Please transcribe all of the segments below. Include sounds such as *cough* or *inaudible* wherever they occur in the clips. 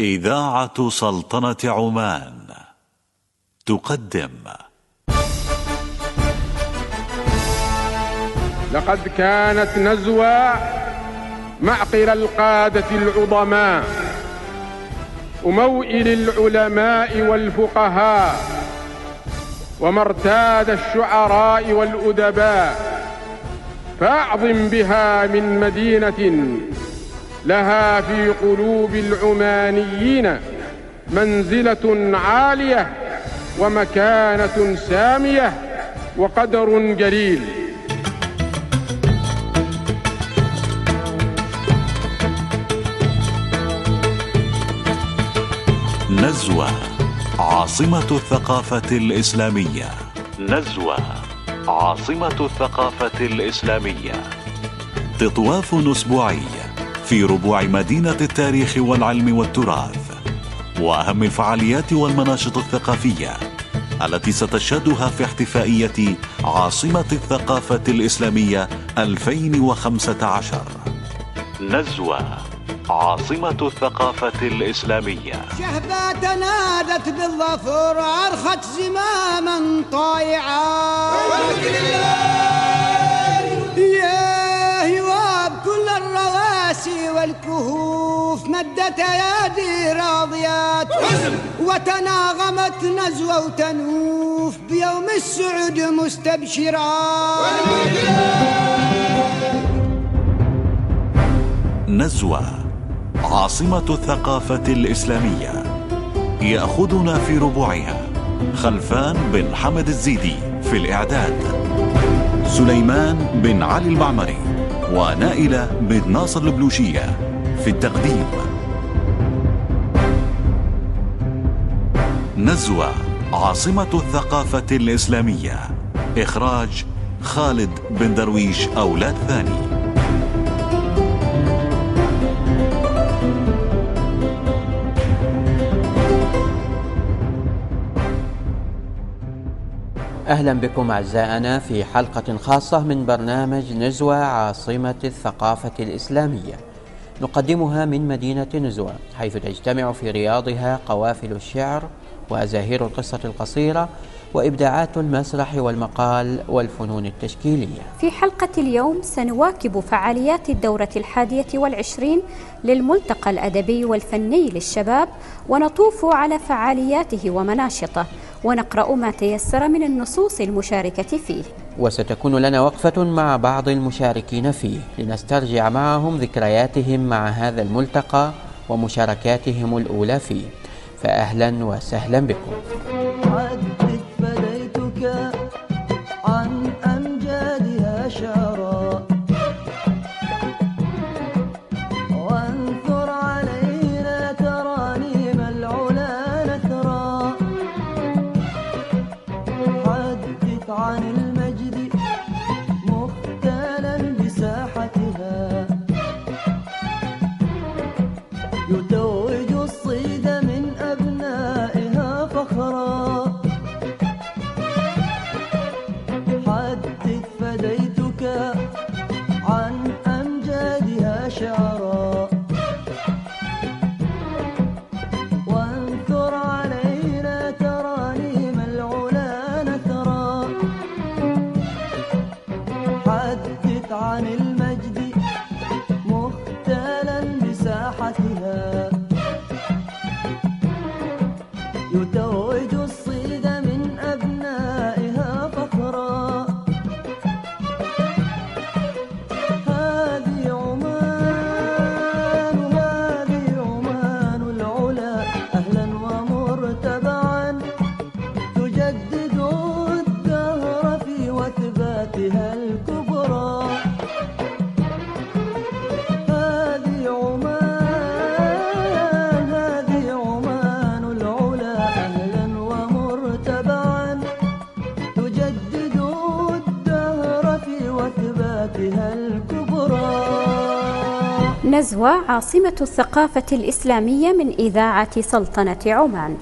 إذاعة سلطنة عمان تقدم. لقد كانت نزوى معقل القادة العظماء وموئل العلماء والفقهاء ومرتاد الشعراء والأدباء فأعظم بها من مدينة لها في قلوب العمانيين منزلة عالية ومكانة سامية وقدر جليل. نزوة عاصمة الثقافة الإسلامية. نزوة عاصمة الثقافة الإسلامية. تطواف أسبوعي في ربوع مدينة التاريخ والعلم والتراث وأهم الفعاليات والمناشط الثقافية التي ستشهدها في احتفائية عاصمة الثقافة الإسلامية 2015 نزوة عاصمة الثقافة الإسلامية. شهبة نادت بالظفر أرخت زماما طايعا يا والكهوف مدت أيادي راضيات وتناغمت نزوة وتنوف بيوم السعد مستبشرات نزوة عاصمة الثقافة الإسلامية. يأخذنا في ربوعها. خلفان بن حمد الزيدي في الإعداد. سليمان بن علي المعمري. ونائلة بن ناصر البلوشية في التقديم. نزوة عاصمة الثقافة الإسلامية. إخراج خالد بن درويش أولاد ثاني. أهلا بكم أعزائنا في حلقة خاصة من برنامج نزوة عاصمة الثقافة الإسلامية. نقدمها من مدينة نزوة حيث تجتمع في رياضها قوافل الشعر وأزاهير القصة القصيرة وإبداعات المسرح والمقال والفنون التشكيلية. في حلقة اليوم سنواكب فعاليات الدورة الحادية والعشرين للملتقى الأدبي والفني للشباب ونطوف على فعالياته ومناشطه ونقرأ ما تيسر من النصوص المشاركة فيه. وستكون لنا وقفة مع بعض المشاركين فيه لنسترجع معهم ذكرياتهم مع هذا الملتقى ومشاركاتهم الأولى فيه. فأهلا وسهلا بكم. نزوة عاصمة الثقافة الإسلامية من إذاعة سلطنة عمان.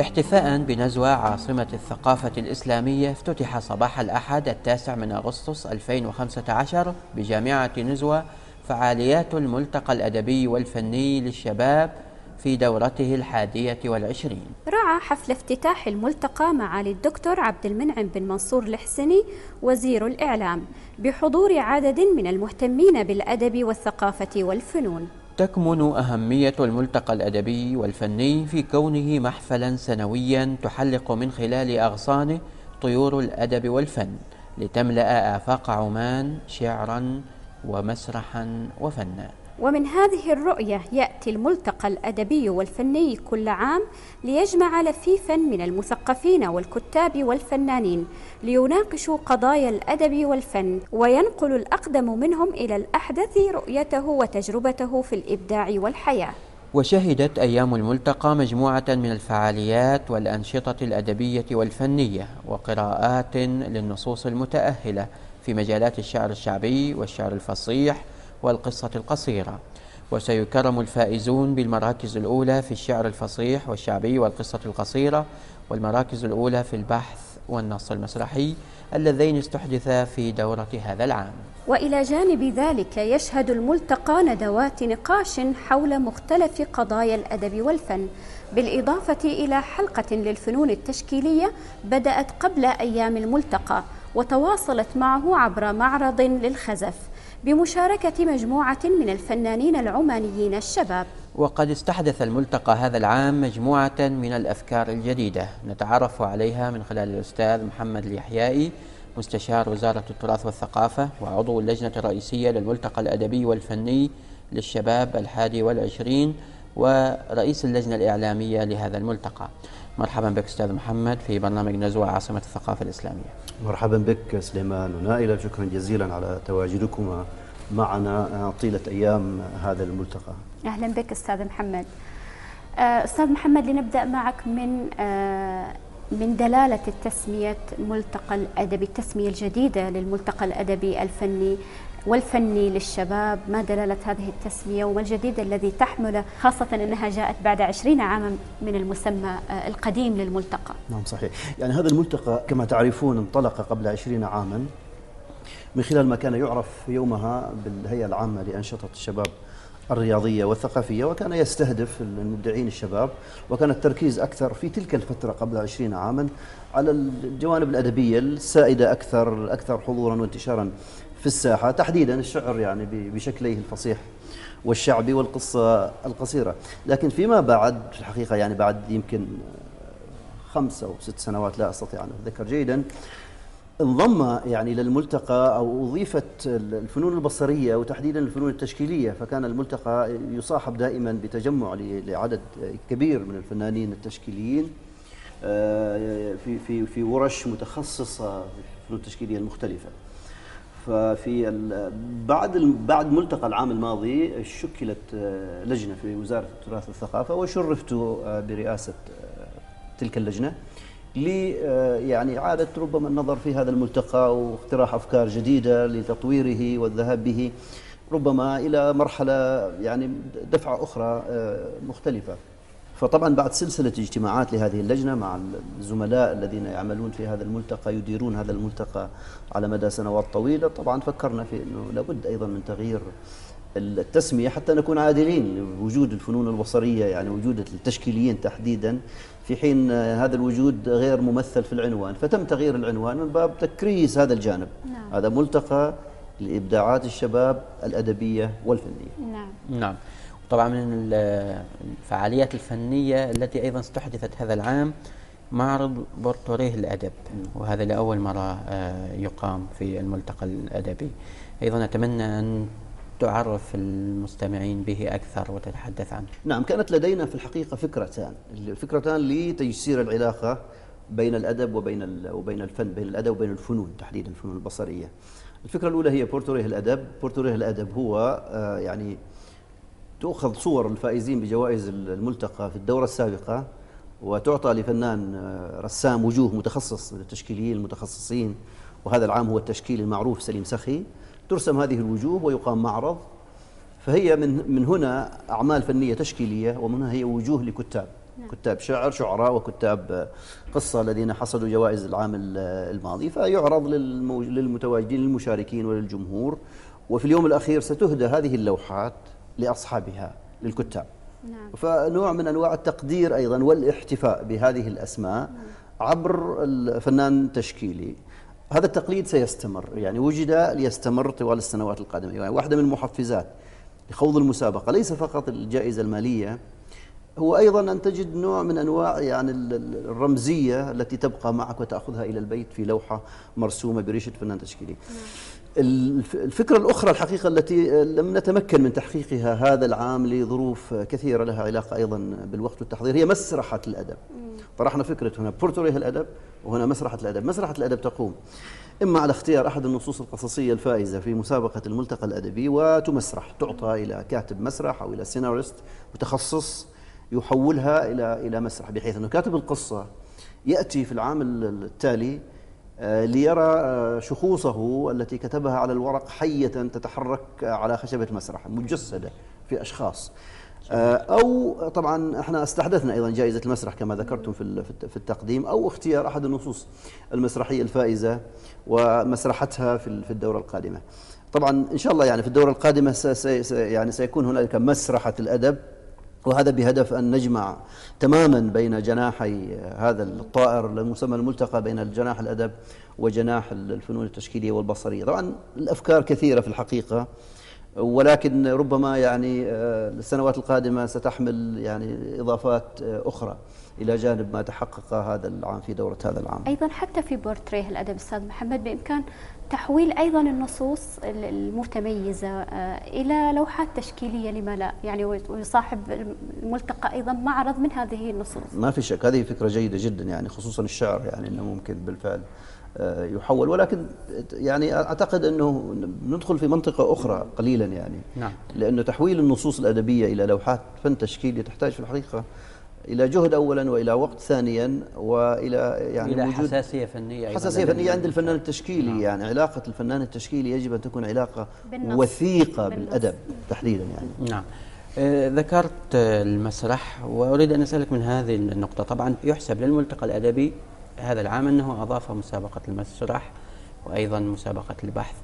احتفاء بنزوة عاصمة الثقافة الإسلامية افتتح صباح الأحد التاسع من أغسطس 2015 بجامعة نزوة فعاليات الملتقى الأدبي والفني للشباب في دورته الحادية والعشرين. رعى حفل افتتاح الملتقى معالي الدكتور عبد المنعم بن منصور الحسني وزير الإعلام بحضور عدد من المهتمين بالأدب والثقافة والفنون. تكمن أهمية الملتقى الأدبي والفني في كونه محفلا سنويا تحلق من خلال أغصانه طيور الأدب والفن لتملأ آفاق عمان شعرا ومسرحا وفنا. ومن هذه الرؤية يأتي الملتقى الأدبي والفني كل عام ليجمع لفيفا من المثقفين والكتاب والفنانين ليناقشوا قضايا الأدب والفن وينقل الأقدم منهم إلى الأحدث رؤيته وتجربته في الإبداع والحياة. وشهدت أيام الملتقى مجموعة من الفعاليات والأنشطة الأدبية والفنية وقراءات للنصوص المتأهلة في مجالات الشعر الشعبي والشعر الفصيح والقصة القصيرة. وسيكرم الفائزون بالمراكز الأولى في الشعر الفصيح والشعبي والقصة القصيرة والمراكز الأولى في البحث والنص المسرحي اللذين استحدثا في دورة هذا العام. وإلى جانب ذلك يشهد الملتقى ندوات نقاش حول مختلف قضايا الأدب والفن بالإضافة إلى حلقة للفنون التشكيلية بدأت قبل أيام الملتقى وتواصلت معه عبر معرض للخزف. بمشاركة مجموعة من الفنانين العمانيين الشباب. وقد استحدث الملتقى هذا العام مجموعة من الأفكار الجديدة نتعرف عليها من خلال الأستاذ محمد اليحيائي مستشار وزارة التراث والثقافة وعضو اللجنة الرئيسية للملتقى الأدبي والفني للشباب الحادي والعشرين ورئيس اللجنة الإعلامية لهذا الملتقى. مرحبا بك أستاذ محمد في برنامج نزوة عاصمة الثقافة الإسلامية. مرحبا بك سليمان ونائلة شكرا جزيلا على تواجدكما معنا طيلة أيام هذا الملتقى. أهلا بك أستاذ محمد. آه، أستاذ محمد لنبدأ معك من آه، من دلالة التسمية ملتقى الأدبي التسمية الجديدة للملتقى الأدبي الفني. والفني للشباب ما دلالة هذه التسمية وما الجديد الذي تحمله خاصة أنها جاءت بعد عشرين عاما من المسمى آه، القديم للملتقى. نعم صحيح. يعني هذا الملتقى كما تعرفون انطلق قبل عشرين عاما من خلال ما كان يعرف يومها بالهيئة العامة لأنشطة الشباب الرياضية والثقافية وكان يستهدف المبدعين الشباب وكان التركيز أكثر في تلك الفترة قبل عشرين عاما على الجوانب الأدبية السائدة أكثر أكثر حضورا وانتشارا في الساحة تحديدا الشعر يعني بشكليه الفصيح والشعبي والقصة القصيرة لكن فيما بعد في الحقيقة يعني بعد يمكن خمسة أو ست سنوات لا أستطيع أن أتذكر جيدا انضم يعني للملتقى أو أضيفت الفنون البصرية وتحديدا الفنون التشكيلية فكان الملتقى يصاحب دائما بتجمع لعدد كبير من الفنانين التشكيليين آه، في في في ورش متخصصة في الفنون التشكيلية المختلفة. ففي بعد بعد ملتقى العام الماضي شكلت آه، لجنة في وزارة التراث والثقافة وشرفت آه، برئاسة تلك اللجنة ل يعني إعادة ربما النظر في هذا الملتقى واقتراح أفكار جديدة لتطويره والذهاب به ربما إلى مرحلة يعني دفعة أخرى مختلفة. فطبعا بعد سلسلة اجتماعات لهذه اللجنة مع الزملاء الذين يعملون في هذا الملتقى يديرون هذا الملتقى على مدى سنوات طويلة طبعا فكرنا في أنه لابد أيضا من تغيير التسمية حتى نكون عادلين وجود الفنون البصرية يعني وجود التشكيليين تحديدا في حين هذا الوجود غير ممثل في العنوان. فتم تغيير العنوان من باب تكريس هذا الجانب. نعم. هذا ملتقى لإبداعات الشباب الأدبية والفنية. نعم. نعم. طبعا من الفعاليات الفنية التي أيضا استحدثت هذا العام معرض بورتوريه الأدب وهذا لأول مرة آه، يقام في الملتقى الأدبي. أيضا أتمنى أن تعرف المستمعين به أكثر وتتحدث عنه. نعم كانت لدينا في الحقيقة فكرتان الفكرتان لتيسير العلاقة بين الأدب وبين وبين الفن بين الأدب وبين الفنون تحديدا الفنون البصرية. الفكرة الأولى هي بورتوريه الأدب. بورتوريه الأدب هو آه، يعني تؤخذ صور الفائزين بجوائز الملتقى في الدورة السابقة وتعطى لفنان آه، رسام وجوه متخصص من التشكيليين المتخصصين وهذا العام هو التشكيل المعروف سليم سخي. ترسم هذه الوجوه ويقام معرض. فهي من من هنا أعمال فنية تشكيلية ومن هنا هي وجوه لكتاب. كتاب شعر شعراء وكتاب قصة الذين حصلوا جوائز العام ال- الماضي. فيعرض للمتواجدين للمشاركين وللجمهور. وفي اليوم الأخير ستهدى هذه اللوحات. لأصحابها للكتاب. نعم. فنوع من أنواع التقدير أيضا والاحتفاء بهذه الأسماء عبر الفنان التشكيلي هذا التقليد سيستمر يعني وجد ليستمر طوال السنوات القادمة. يعني واحدة من المحفزات لخوض المسابقة ليس فقط الجائزة المالية هو أيضا أن تجد نوع من أنواع يعني ال- ال- الرمزية التي تبقى معك وتأخذها إلى البيت في لوحة مرسومة بريشة فنان تشكيلي. الف- الفكرة الأخرى الحقيقة التي لم نتمكن من تحقيقها هذا العام لظروف كثيرة لها علاقة أيضا بالوقت والتحضير. هي مسرحة الأدب. طرحنا فكرة هنا بورتوريه الأدب وهنا مسرحة الأدب. مسرحة الأدب تقوم إما على اختيار أحد النصوص القصصية الفائزة في مسابقة الملتقى الأدبي وتمسرح تعطى إلى كاتب مسرح أو إلى سيناريست متخصص يحولها إلى إلى مسرح بحيث أنه كاتب القصة يأتي في العام ال- التالي آه، ليرى آه، شخوصه التي كتبها على الورق حية تتحرك على خشبة مسرح مجسدة في أشخاص. آه، أو طبعا إحنا استحدثنا أيضا جائزة المسرح كما ذكرتم في في الت- في التقديم أو اختيار أحد النصوص المسرحية الفائزة ومسرحتها في ال- في الدورة القادمة. طبعا إن شاء الله يعني في الدورة القادمة يعني سيكون هنالك مسرحة الأدب. وهذا بهدف أن نجمع تماما بين جناحي هذا الطائر المسمى الملتقى بين الجناح الأدب وجناح الفنون التشكيلية والبصرية. طبعا الأفكار كثيرة في الحقيقة ولكن ربما يعني آه، السنوات القادمة ستحمل يعني إضافات آه، أخرى إلى جانب ما تحقق هذا العام في دورة هذا العام. أيضا حتى في بورتريه الأدب أستاذ محمد بإمكان تحويل أيضا النصوص ال- المتميزة آه، إلى لوحات تشكيلية لما لا يعني وي- ويصاحب الملتقى أيضا معرض من هذه النصوص. ما في شك هذه فكرة جيدة جدا يعني خصوصا الشعر يعني إنه ممكن بالفعل يحول ولكن يعني أعتقد أنه ندخل في منطقة أخرى قليلا يعني نعم. لأنه تحويل النصوص الأدبية إلى لوحات فن تشكيلي تحتاج في الحقيقة إلى جهد اولا وإلى وقت ثانيا وإلى يعني إلى وجود حساسية فنية أيضاً حساسية لدى فنية عند الفنان المشاهد. التشكيلي نعم. يعني علاقة الفنان التشكيلي يجب أن تكون علاقة بالنص. وثيقة بالنص. بالأدب تحديدا يعني نعم آه، ذكرت آه، المسرح وأريد أن أسألك من هذه النقطة طبعا يحسب للملتقى الأدبي هذا العام أنه أضاف مسابقة المسرح وأيضا مسابقة البحث.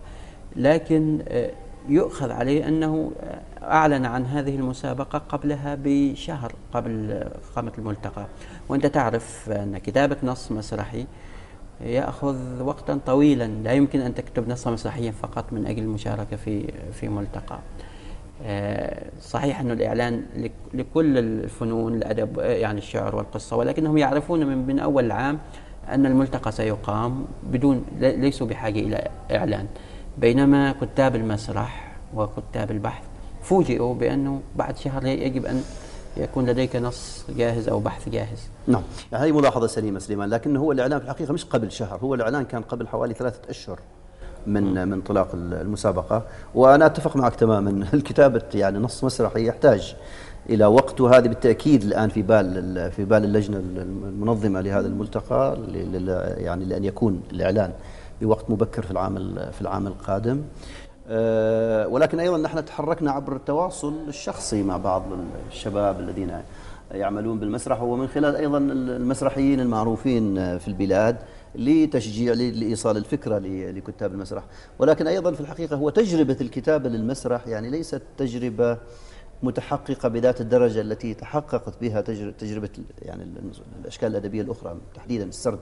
لكن آه، يؤخذ عليه أنه آه، أعلن عن هذه المسابقة قبلها بشهر قبل آه، قامة الملتقى. وأنت تعرف أن كتابة نص مسرحي يأخذ وقتا طويلا. لا يمكن أن تكتب نصا مسرحيا فقط من أجل المشاركة في في ملتقى. صحيح أن الإعلان لك- لكل الفنون الأدب آه، يعني الشعر والقصة ولكنهم يعرفون من من أول العام أن الملتقى سيقام بدون لي- ليسوا بحاجة إلى إعلان. بينما كتاب المسرح وكتاب البحث فوجئوا بأنه بعد شهر يجب أن يكون لديك نص جاهز أو بحث جاهز. نعم. هذه ملاحظة سليمة سليمان لكن هو الإعلان في الحقيقة مش قبل شهر هو الإعلان كان قبل حوالي ثلاثة أشهر. من من انطلاق المسابقة. وأنا أتفق معك تماما. *laughs* الكتابة يعني نص مسرحي يحتاج إلى وقت وهذه بالتأكيد الآن في بال في بال اللجنة المنظمة لهذا الملتقى يعني لأن يكون الإعلان بوقت مبكر في العام ال- في العام القادم. آه، ولكن أيضا نحن تحركنا عبر التواصل الشخصي مع بعض الشباب الذين يعملون بالمسرح ومن خلال أيضا المسرحيين المعروفين في البلاد. لتشجيع لإيصال الفكرة ل- لكتاب المسرح. ولكن أيضا في الحقيقة هو تجربة الكتابه للمسرح يعني ليست تجربة متحققة بذات الدرجة التي تحققت بها تجر- تجربة يعني الأشكال الأدبية الأخرى تحديدا السرد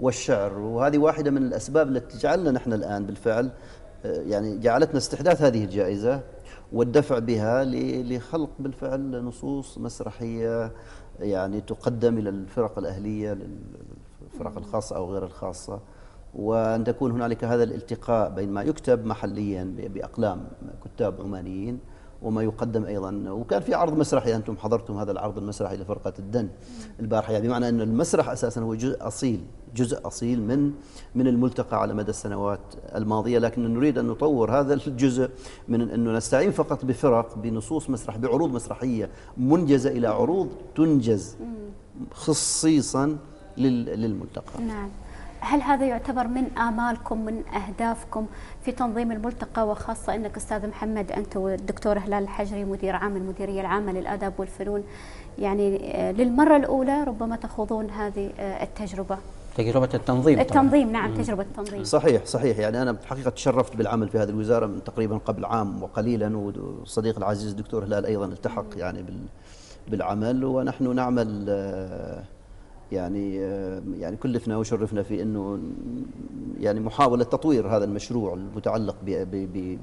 والشعر. وهذه واحدة من الأسباب التي جعلنا نحن الآن بالفعل آه، يعني جعلتنا استحداث هذه الجائزة والدفع بها لخلق بالفعل نصوص مسرحية يعني تقدم إلى الفرق الأهلية الفرق الخاصة أو غير الخاصة وأن تكون هنالك هذا الالتقاء بين ما يكتب محليا ب- بأقلام كتاب عمانيين وما يقدم أيضا. وكان في عرض مسرحي أنتم حضرتم هذا العرض المسرحي لفرقة الدن البارحة يعني بمعنى أن المسرح أساسا هو جزء أصيل جزء أصيل من من الملتقى على مدى السنوات الماضية. لكن نريد أن نطور هذا الجزء من أنه نستعين فقط بفرق بنصوص مسرح بعروض مسرحية منجزة إلى عروض تنجز خصيصا للملتقى. نعم. هل هذا يعتبر من آمالكم من أهدافكم في تنظيم الملتقى؟ وخاصة أنك أستاذ محمد أنت والدكتور هلال الحجري مدير عام المديرية العامة للآداب والفنون. يعني آه، للمرة الأولى ربما تخوضون هذه آه، التجربة. تجربة التنظيم طبعاً. التنظيم نعم تجربة التنظيم. صحيح صحيح. يعني أنا بحقيقة تشرفت بالعمل في هذه الوزارة من تقريبا قبل عام وقليلا والصديق العزيز الدكتور هلال أيضا التحق يعني بال بالعمل. ونحن نعمل آه، يعني آه، يعني كلفنا وشرفنا في إنه يعني محاولة تطوير هذا المشروع المتعلق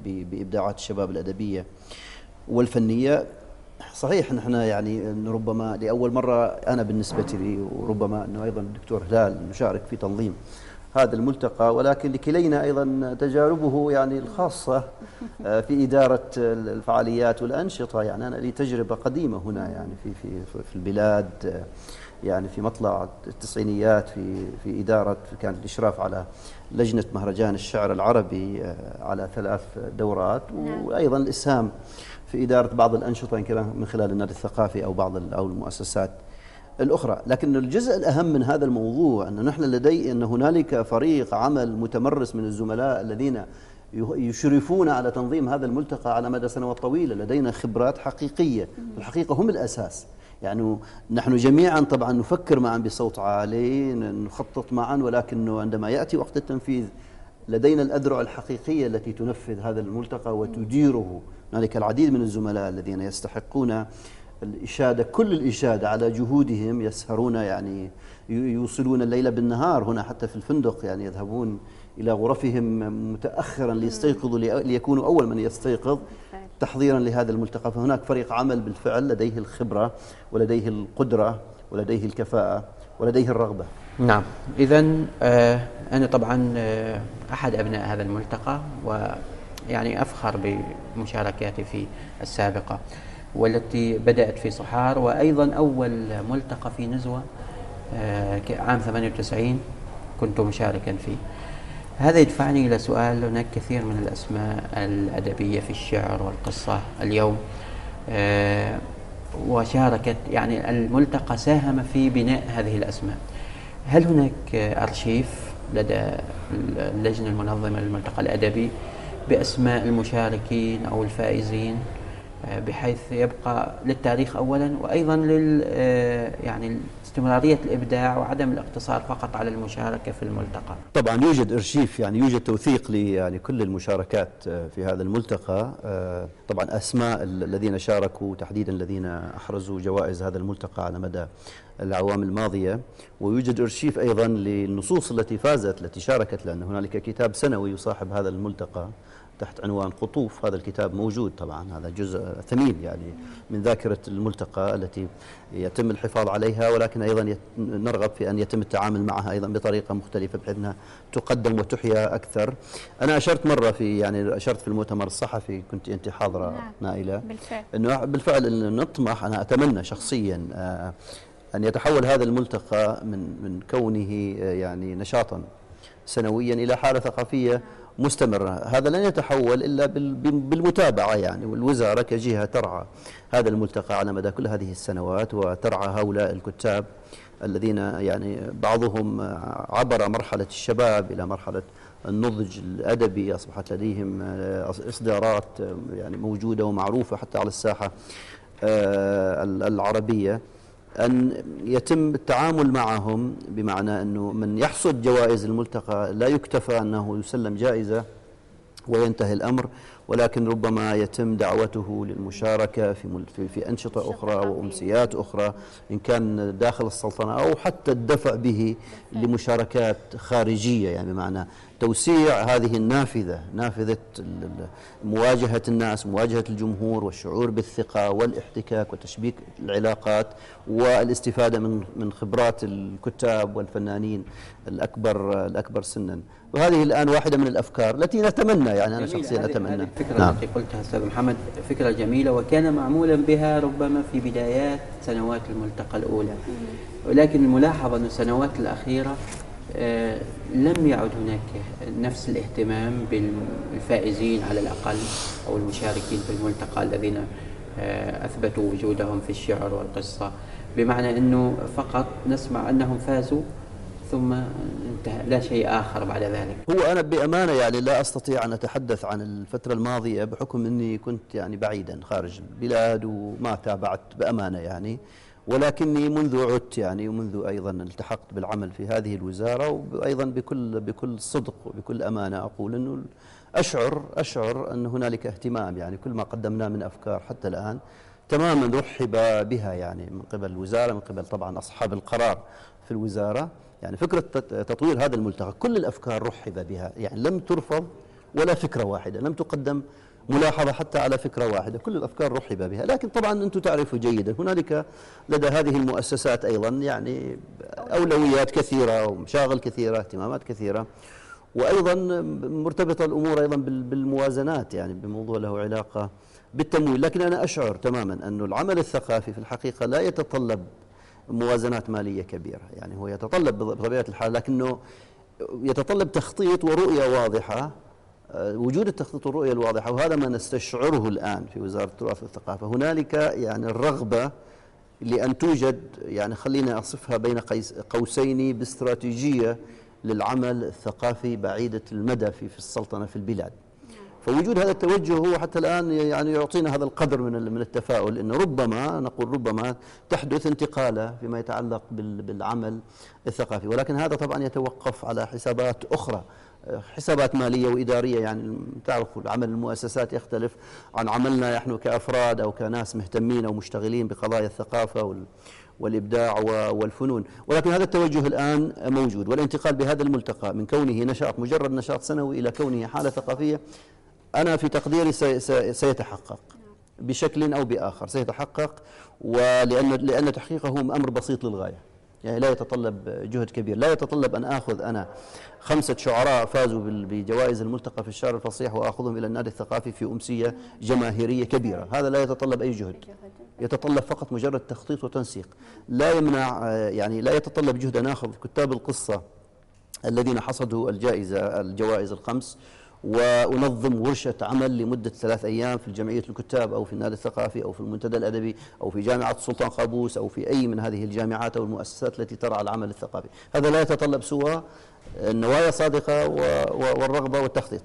بإبداعات الشباب الأدبية والفنية. صحيح نحن يعني ربما لأول مرة أنا بالنسبة لي وربما إنه أيضا الدكتور هلال نشارك في تنظيم هذا الملتقى ولكن لكلينا أيضا تجاربه يعني الخاصة آه، في إدارة الفعاليات والأنشطة. يعني أنا لي تجربة قديمة هنا يعني في في في البلاد آه، يعني في مطلع التسعينيات في في إدارة كان الإشراف على لجنة مهرجان الشعر العربي آه، على ثلاث دورات نعم. وأيضا الإسهام في إدارة بعض كان من خلال النادي الثقافي أو بعض أو المؤسسات الأخرى، لكن الجزء الأهم من هذا الموضوع انه نحن لدي أن هنالك فريق عمل متمرس من الزملاء الذين يشرفون على تنظيم هذا الملتقى على مدى سنوات طويله، لدينا خبرات حقيقية، الحقيقة هم الأساس. يعني نحن جميعا طبعا نفكر معا بصوت عالي، نخطط معا ولكنه عندما يأتي وقت التنفيذ لدينا الأذرع الحقيقية التي تنفذ هذا الملتقى وتديره. هنالك العديد من الزملاء الذين يستحقون الإشادة كل الإشادة على جهودهم يسهرون يعني يوصلون الليل بالنهار هنا حتى في الفندق يعني يذهبون إلى غرفهم متأخرا ليستيقظوا لي- ليكونوا أول من يستيقظ. تحضيرا لهذا الملتقى. فهناك فريق عمل بالفعل لديه الخبرة ولديه القدرة ولديه الكفاءة ولديه الرغبة. نعم. إذا آه أنا طبعا آه أحد أبناء هذا الملتقى ويعني أفخر بمشاركاتي في السابقة والتي بدأت في صحار. وأيضا أول ملتقى في نزوة آه عام 98 كنت مشاركا فيه. هذا يدفعني إلى سؤال هناك كثير من الأسماء الأدبية في الشعر والقصة اليوم آه وشاركت يعني الملتقى ساهم في بناء هذه الأسماء. هل هناك أرشيف لدى اللجنة المنظمة للملتقى الأدبي بأسماء المشاركين أو الفائزين آه، بحيث يبقى للتاريخ أولا وأيضا لل آه، يعني استمرارية الإبداع وعدم الاقتصار فقط على المشاركة في الملتقى. طبعا يوجد إرشيف يعني يوجد توثيق يعني كل المشاركات آه، في هذا الملتقى. آه، طبعا أسماء ال- الذين شاركوا تحديدا الذين أحرزوا جوائز هذا الملتقى على مدى الأعوام الماضية. ويوجد إرشيف أيضا للنصوص التي فازت التي شاركت لأن هنالك كتاب سنوي يصاحب هذا الملتقى. تحت عنوان قطوف. هذا الكتاب موجود طبعا هذا جزء ثمين يعني من ذاكرة الملتقى التي يتم الحفاظ عليها ولكن أيضا نرغب في أن يتم التعامل معها أيضا بطريقة مختلفة بحيث أنها تقدم وتحيا أكثر. أنا أشرت مرة في يعني أشرت في المؤتمر الصحفي كنت أنت حاضرة نعم. نائلة. بالفعل. إنه بالفعل إن نطمح أنا أتمنى شخصيا آه، أن يتحول هذا الملتقى من من كونه آه، يعني نشاطا سنويا إلى حالة ثقافية مستمرة، هذا لن يتحول إلا بال- بالمتابعة يعني والوزارة كجهة ترعى هذا الملتقى على مدى كل هذه السنوات وترعى هؤلاء الكتاب الذين يعني بعضهم عبر مرحلة الشباب إلى مرحلة النضج الأدبي أصبحت لديهم إصدارات آه، يعني موجودة ومعروفة حتى على الساحة آه، أن يتم التعامل معهم بمعنى أنه من يحصد جوائز الملتقى لا يكتفى أنه يسلم جائزة وينتهي الأمر ولكن ربما يتم دعوته للمشاركة في في, في أنشطة أخرى وأمسيات أخرى إن كان داخل السلطنة أو حتى الدفع به لمشاركات خارجية يعني بمعنى توسيع هذه النافذة نافذة ال- ال- مواجهة الناس مواجهة الجمهور والشعور بالثقة والاحتكاك وتشبيك العلاقات والاستفادة من من خبرات الكتاب والفنانين الاكبر الأكبر سنا وهذه الآن واحدة من الأفكار التي نتمنى يعني أنا جميل. شخصيا أتمنى هذه الفكرة نعم. التي قلتها أستاذ محمد فكرة جميلة وكان معمولا بها ربما في بدايات سنوات الملتقى الأولى ولكن الملاحظة أن السنوات الأخيرة لم يعد هناك نفس الاهتمام بالفائزين على الأقل أو المشاركين في الملتقى الذين آه، أثبتوا وجودهم في الشعر والقصة. بمعنى أنه فقط نسمع أنهم فازوا ثم انتهى لا شيء آخر بعد ذلك. هو أنا بأمانة يعني لا أستطيع أن أتحدث عن الفترة الماضية بحكم أني كنت يعني بعيدا خارج البلاد وما تابعت بأمانة يعني. ولكني منذ عدت يعني ومنذ أيضا التحقت بالعمل في هذه الوزارة وأيضا بكل بكل صدق وبكل أمانة أقول أنه أشعر أشعر أن هنالك اهتمام يعني كل ما قدمناه من أفكار حتى الآن تماما رحب بها يعني من قبل الوزارة من قبل طبعا أصحاب القرار في الوزارة. يعني فكرة تطوير هذا الملتقى كل الأفكار رحب بها يعني لم ترفض ولا فكرة واحدة لم تقدم ملاحظة حتى على فكرة واحدة كل الأفكار رحب بها لكن طبعا أنتم تعرفوا جيدا هنالك لدى هذه المؤسسات أيضا يعني أولويات كثيرة ومشاغل كثيرة اهتمامات كثيرة وأيضا مرتبطة الأمور أيضا بالموازنات يعني بموضوع له علاقة بالتمويل لكن أنا أشعر تماما أن العمل الثقافي في الحقيقة لا يتطلب موازنات مالية كبيرة يعني هو يتطلب بطبيعة الحال لكنه يتطلب تخطيط ورؤية واضحة وجود التخطيط والرؤية الواضحة وهذا ما نستشعره الآن في وزارة التراث والثقافة. هنالك يعني الرغبة لأن توجد يعني خلينا أصفها بين قوسين باستراتيجية للعمل الثقافي بعيدة المدى في, في السلطنة في البلاد. فوجود هذا التوجه هو حتى الآن يعني يعطينا هذا القدر من من التفاؤل أنه ربما نقول ربما تحدث انتقالة فيما يتعلق بالعمل الثقافي. ولكن هذا طبعا يتوقف على حسابات أخرى. حسابات مالية وإدارية يعني تعرفوا عمل المؤسسات يختلف عن عملنا نحن كأفراد أو كناس مهتمين أو مشتغلين بقضايا الثقافة والإبداع والفنون. ولكن هذا التوجه الآن موجود والانتقال بهذا الملتقى من كونه نشاط مجرد نشاط سنوي إلى كونه حالة ثقافية أنا في تقديري سيتحقق بشكل أو بآخر. سيتحقق ولأن لأن تحقيقه أمر بسيط للغاية. يعني لا يتطلب جهد كبير. لا يتطلب أن آخذ أنا. خمسة شعراء فازوا بجوائز الملتقى في الشعر الفصيح وآخذهم إلى النادي الثقافي في أمسية جماهيرية كبيرة. هذا لا يتطلب أي جهد. يتطلب فقط مجرد تخطيط وتنسيق. لا يمنع يعني لا يتطلب جهد أن آخذ كتاب القصة الذين حصدوا الجائزة الجوائز الخمس. وأنظم ورشة عمل لمدة ثلاث أيام في جمعية الكتاب أو في النادي الثقافي أو في المنتدى الأدبي أو في جامعة السلطان قابوس أو في أي من هذه الجامعات أو المؤسسات التي ترعى العمل الثقافي. هذا لا يتطلب سوى النوايا صادقة والرغبة والتخطيط.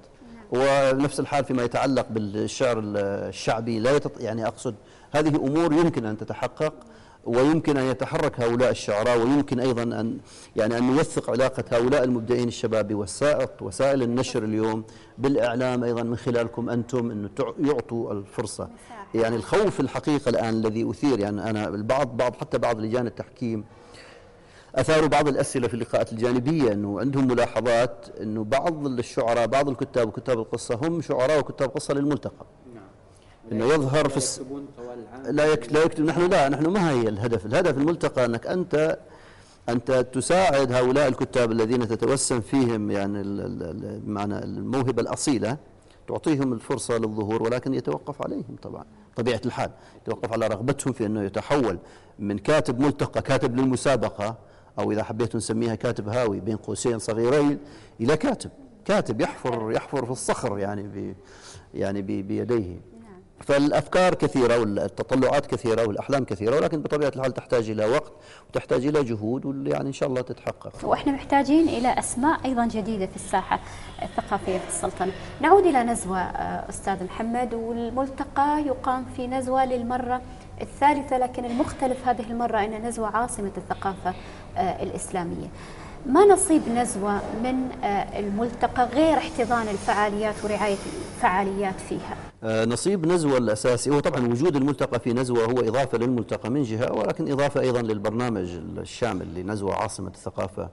ونفس الحال فيما يتعلق بالشعر الشعبي لا يتط... يعني أقصد هذه أمور يمكن أن تتحقق ويمكن أن يتحرك هؤلاء الشعراء ويمكن أيضا أن يعني أن نوثق علاقة هؤلاء المبدعين الشباب وسائل النشر اليوم بالإعلام أيضا من خلالكم أنتم أن يعطوا الفرصة. يعني الخوف الحقيقة الآن الذي أثير يعني أنا البعض بعض حتى بعض لجان التحكيم أثاروا بعض الأسئلة في اللقاءات الجانبية إنه عندهم ملاحظات إنه بعض الشعراء بعض الكتاب وكتاب القصة هم شعراء وكتاب قصة للملتقى. إنه يظهر في الس... لا يكتب لا يكتب نحن لا نحن ما هي الهدف. الهدف الملتقى أنك أنت أنت تساعد هؤلاء الكتاب الذين تتوسم فيهم يعني بمعنى الموهبة الأصيلة تعطيهم الفرصة للظهور ولكن يتوقف عليهم طبعا طبيعة الحال. يتوقف على رغبتهم في أنه يتحول من كاتب ملتقى كاتب للمسابقة أو إذا حبيت نسميها كاتب هاوي بين قوسين صغيرين إلى كاتب. كاتب يحفر يحفر في الصخر يعني يعني بيديه. فالأفكار كثيرة والتطلعات كثيرة والأحلام كثيرة ولكن بطبيعة الحال تحتاج إلى وقت وتحتاج إلى جهود واللي يعني إن شاء الله تتحقق. وإحنا محتاجين إلى أسماء أيضا جديدة في الساحة الثقافية في السلطنة. نعود إلى نزوة آه، أستاذ محمد والملتقى يقام في نزوة للمرة الثالثة لكن المختلف هذه المرة إن نزوة عاصمة الثقافة آه، الإسلامية. ما نصيب نزوة من آه، الملتقى غير احتضان الفعاليات ورعاية الفعاليات فيها؟ آه، نصيب نزوة الأساسي هو طبعا وجود الملتقى في نزوة هو إضافة للملتقى من جهة ولكن إضافة أيضا للبرنامج الشامل لنزوة عاصمة الثقافة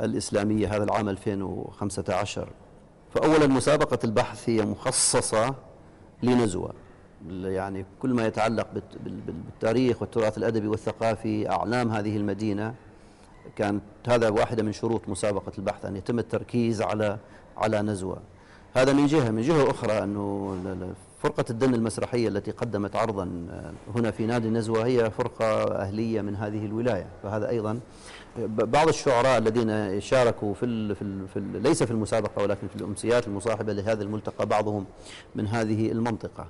الإسلامية هذا العام 2015 فأولا مسابقة البحث هي مخصصة لنزوة. يعني كل ما يتعلق بالتاريخ والتراث الأدبي والثقافي أعلام هذه المدينة كانت هذا واحدة من شروط مسابقة البحث أن يتم التركيز على على نزوة. هذا من جهة. من جهة أخرى أنه فرقة الدن المسرحية التي قدمت عرضا هنا في نادي نزوة هي فرقة أهلية من هذه الولاية. فهذا أيضا بعض الشعراء الذين شاركوا في, ال في, ال في ال ليس في المسابقة ولكن في الأمسيات المصاحبة لهذا الملتقى بعضهم من هذه المنطقة.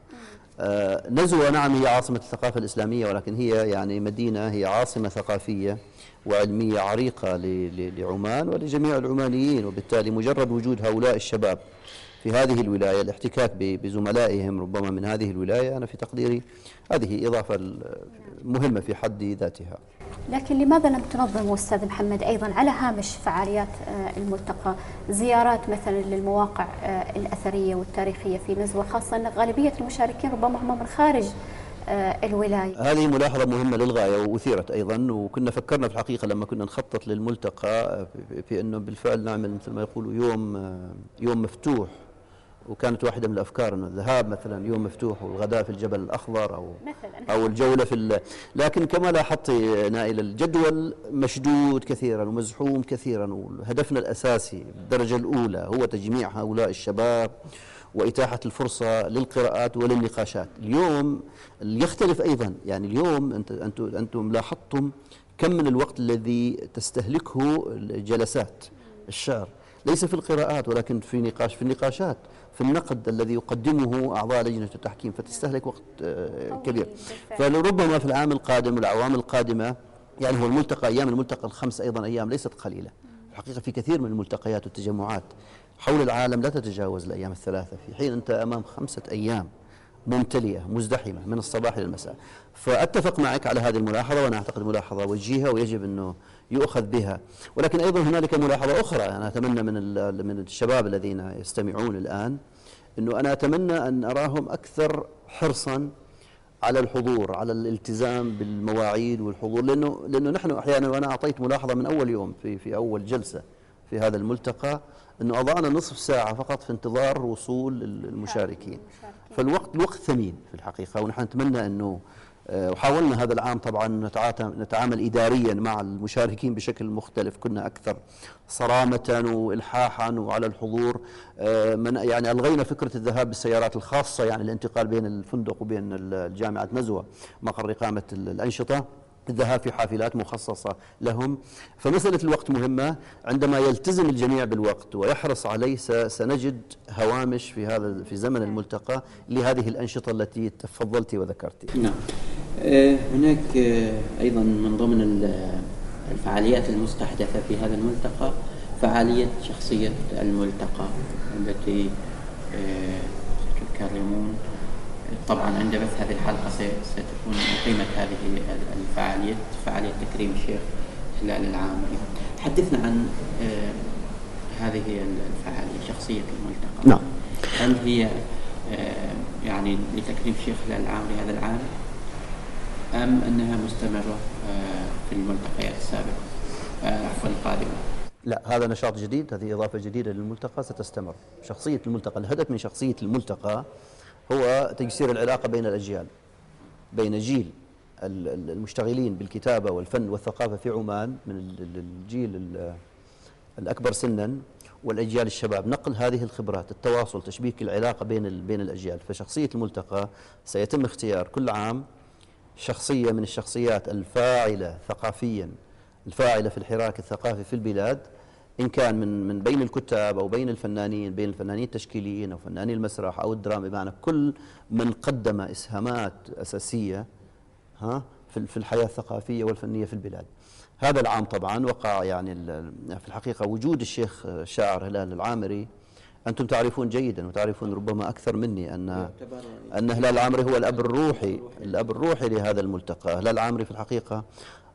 آه، نزوة نعم هي عاصمة الثقافة الإسلامية ولكن هي يعني مدينة هي عاصمة ثقافية. وعلمية عريقة لعمان ولجميع العمانيين وبالتالي مجرد وجود هؤلاء الشباب في هذه الولاية الاحتكاك بزملائهم ربما من هذه الولاية أنا في تقديري هذه إضافة مهمة في حد ذاتها. لكن لماذا لم تنظموا أستاذ محمد أيضا على هامش فعاليات آه، الملتقى؟ زيارات مثلا للمواقع آه، الأثرية والتاريخية في نزوة خاصة أن غالبية المشاركين ربما هم من خارج الولاية. هذه ملاحظة مهمة للغاية وأثيرت أيضا وكنا فكرنا في الحقيقة لما كنا نخطط للملتقى في- أنه بالفعل نعمل مثل ما يقولوا يوم يوم مفتوح وكانت واحدة من الأفكار أنه الذهاب مثلا يوم مفتوح والغداء في الجبل الأخضر أو مثلا. أو الجولة في ال- لكن كما لاحظت نائل الجدول مشدود كثيرا ومزحوم كثيرا وهدفنا الأساسي بالدرجة الأولى هو تجميع هؤلاء الشباب. وإتاحة الفرصة للقراءات وللنقاشات. اليوم يختلف أيضا. يعني اليوم أنت أنتم أنتم لاحظتم كم من الوقت الذي تستهلكه الجلسات الشعر. ليس في القراءات ولكن في نقاش في النقاشات في النقد الذي يقدمه أعضاء لجنة التحكيم. فتستهلك وقت آه، كبير. فلربما في العام القادم والأعوام القادمة يعني هو الملتقى أيام الملتقى الخمس أيضا أيام ليست قليلة. الحقيقة في كثير من الملتقيات والتجمعات. حول العالم لا تتجاوز الأيام الثلاثة في حين أنت أمام خمسة أيام ممتلئة مزدحمة من الصباح إلى المساء. فأتفق معك على هذه الملاحظة وأنا أعتقد ملاحظة وجيهة ويجب أنه يؤخذ بها. ولكن أيضا هنالك ملاحظة أخرى. أنا أتمنى من من الشباب الذين يستمعون الآن أنه أنا أتمنى أن أراهم أكثر حرصا على الحضور على الالتزام بالمواعيد والحضور لأنه لأنه نحن أحيانا وأنا أعطيت ملاحظة من أول يوم في في أول جلسة. في هذا الملتقى أنه أضعنا نصف ساعة فقط في انتظار وصول المشاركين. فالوقت الوقت ثمين في الحقيقة ونحن نتمنى أنه آه، وحاولنا هذا العام طبعا نتعامل إداريا مع المشاركين بشكل مختلف كنا أكثر صرامة وإلحاحا وعلى الحضور. آه، من يعني ألغينا فكرة الذهاب بالسيارات الخاصة يعني الانتقال بين الفندق وبين جامعة نزوة مقر إقامة ال- الأنشطة. الذهاب في حافلات مخصصة لهم. فمسألة الوقت مهمة. عندما يلتزم الجميع بالوقت ويحرص عليه سنجد هوامش في هذا في زمن الملتقى لهذه الأنشطة التي تفضلت وذكرت. نعم. آه، هناك آه، أيضا من ضمن ال- الفعاليات المستحدثة في هذا الملتقى فعالية شخصية الملتقى التي آه، ستكرمون طبعا عند بث هذه الحلقة س- ستكون أقيمت هذه ال- الفعالية فعالية تكريم الشيخ هلال العامري. حدثنا عن آه، هذه الفعالية شخصية الملتقى. نعم. هل هي آه، يعني لتكريم الشيخ هلال العامري هذا العام؟ أم أنها مستمرة آه، في الملتقيات السابقة؟ آه، عفوا القادمة. لا هذا نشاط جديد هذه إضافة جديدة للملتقى ستستمر. شخصية الملتقى الهدف من شخصية الملتقى هو تجسير العلاقة بين الأجيال بين جيل ال- ال- المشتغلين بالكتابة والفن والثقافة في عمان من ال- ال- الجيل ال- الأكبر سنا والأجيال الشباب. نقل هذه الخبرات التواصل تشبيك العلاقة بين بين الأجيال. فشخصية الملتقى سيتم اختيار كل عام شخصية من الشخصيات الفاعلة ثقافيا الفاعلة في الحراك الثقافي في البلاد إن كان من من بين الكتاب أو بين الفنانين بين الفنانين التشكيليين أو فناني المسرح أو الدراما بمعنى كل من قدم إسهامات أساسية ها في الحياة الثقافية والفنية في البلاد. هذا العام طبعا وقع يعني في الحقيقة وجود الشيخ الشاعر هلال العامري. أنتم تعرفون جيدا وتعرفون ربما أكثر مني أن أن هلال العامري هو الأب الروحي الأب الروحي لهذا الملتقى. هلال العامري في الحقيقة